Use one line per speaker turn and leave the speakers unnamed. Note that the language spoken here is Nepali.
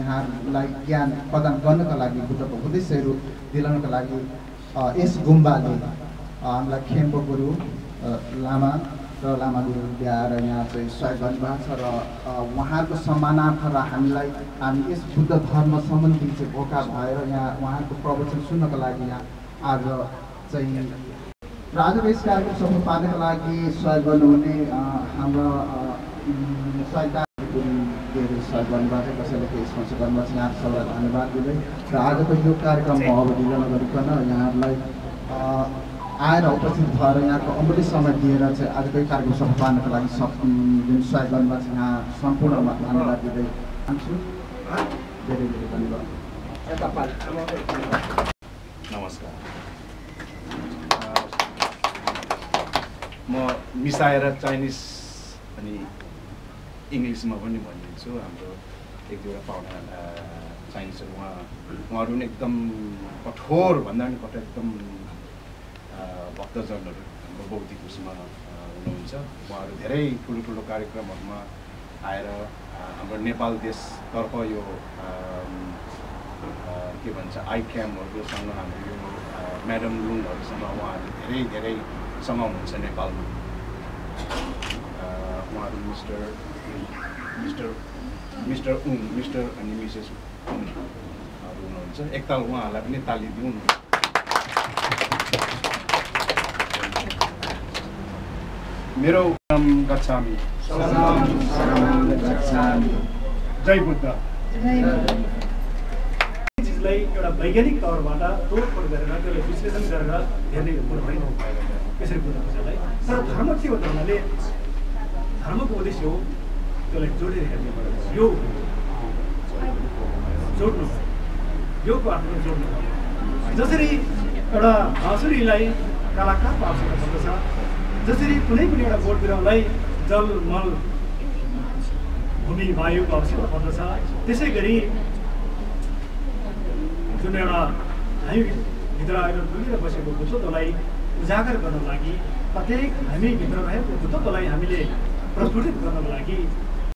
यहाँहरूलाई ज्ञान प्रदान गर्नका लागि बुद्धको उद्देश्यहरू दिलाउनका लागि यस गुम्बाले हामीलाई खेम्पो गुरु लामा र लामा गुरु ल्याएर यहाँ चाहिँ सहयोग गर्नुभएको छ र उहाँहरूको सम्मानार्थ र हामीलाई हामी यस बुद्ध धर्म सम्बन्धी चाहिँ भोका भएर यहाँ उहाँको प्रवचन सुन्नको लागि यहाँ आज चाहिँ र आजको यस कार्यक्रम सफल पार्नका लागि सहयोग गर्नुहुने हाम्रा सहयोगदार सहयोग गर्नुभएको छ कसैले केही स्पोन्सर गर्नुभएको छ यहाँ सबैलाई धन्यवाद दिँदै र आजको यो कार्यक्रममा अवधि नगरिकन यहाँहरूलाई आएर उपस्थित भएर यहाँको अमूल्य समय दिएर चाहिँ आजको कार्यक्रम सफल पार्नको लागि सब जुन सहयोग गर्नुभएको छ यहाँ सम्पूर्णमा धन्यवाद दिँदै चाहन्छु धेरै धेरै धन्यवाद।
नमस्कार। म मिसाएर चाइनिज अनि इङ्ग्लिसमा पनि भनिदिन्छु हाम्रो एक दुईवटा पाहुना चाइनिजहरू उहाँ उहाँहरू पनि एकदम कठोर भन्दा पनि कठोर एकदम भक्तजनहरू हाम्रो बौद्धिक उसमा हुनुहुन्छ। उहाँहरू धेरै ठुलो ठुलो कार्यक्रमहरूमा आएर हाम्रो नेपाल देशतर्फ यो के भन्छ आई क्याम्पहरूसँग हाम्रो यो म्याडम लुङहरूसँग उहाँहरू धेरै धेरैसँग हुनुहुन्छ नेपालमा। अ, उहाँहरू मिस्टर मिस्टर मिस्टर उङ मिस्टर अनि मिसेस उङहरू हुनुहुन्छ। एकताल उहाँहरूलाई पनि ताली दिउँ। मेरो नाम गच्छामी। जय बुद्ध।
चिजलाई एउटा वैज्ञानिक तौरबाट तोडफोड गरेर त्यसलाई विश्लेषण गरेर हेर्ने कुरो होइन यसरी बुझ्नु कसैलाई तर धर्म के हो? भन्नाले धर्मको उद्देश्य हो त्यसलाई जोडेर हेर्ने यो जोड्नु। योगको अर्थमा जोड्नु। जसरी एउटा हँसुरीलाई कलाकारको आवश्यकता पर्दछ जसरी कुनै पनि एउटा बोट बिरुवालाई जल मल भूमि वायुको आवश्यकता पर्दछ त्यसै गरी जुन एउटा हामी भित्र आएर डुलेर बसेको बुद्धत्वलाई उजागर गर्नको लागि प्रत्येक हामीभित्र रहेको बुद्धत्वलाई हामीले प्रस्फुटित गर्नको लागि